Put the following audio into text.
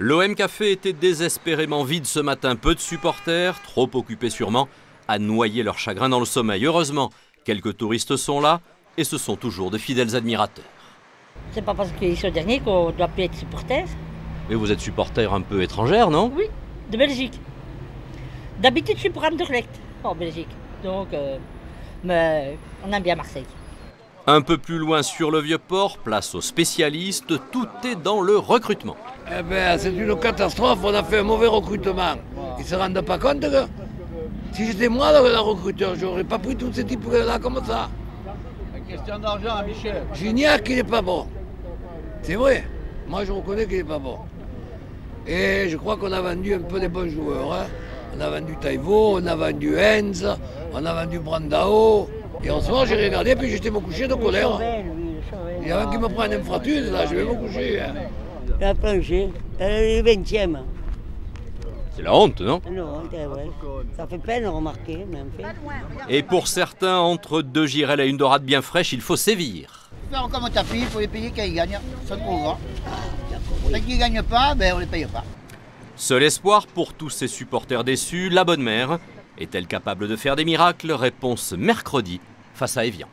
L'OM Café était désespérément vide ce matin. Peu de supporters, trop occupés sûrement, à noyer leur chagrin dans le sommeil. Heureusement, quelques touristes sont là et ce sont toujours de fidèles admirateurs. C'est pas parce qu'ils sont derniers qu'on doit plus être supporter. Mais vous êtes supporter un peu étrangère, non? Oui, de Belgique. D'habitude, je suis pour Anderlecht en Belgique. Donc, euh, mais on aime bien Marseille. Un peu plus loin sur le Vieux-Port, place aux spécialistes, tout est dans le recrutement. Eh ben, c'est une catastrophe, on a fait un mauvais recrutement. Ils se rendent pas compte que si j'étais moi le recruteur, j'aurais pas pris tous ces types-là comme ça. Question d'argent, Michel. Gignac, qu'il n'est pas bon. C'est vrai. Moi, je reconnais qu'il n'est pas bon. Et je crois qu'on a vendu un peu des bons joueurs. hein. On a vendu Taivo, on a vendu Enz, on a vendu Brandao. Et en ce moment, j'ai regardé, puis j'étais me coucher de colère. Il y a un qui me prend une infrature, là, je vais me coucher. hein. La plongée, elle est 20e. C'est la honte, non Non, c'est vrai. Ça fait peine de remarquer, mais en fait. Et pour certains, entre deux girelles et une dorade bien fraîche, il faut sévir. Faire comme un tapis, il faut les payer quand ils gagnent. C'est trop grand. Tant qu'ils ne gagnent pas, ben on ne les paye pas. Seul espoir pour tous ces supporters déçus, la bonne mère est-elle capable de faire des miracles? Réponse mercredi face à Evian.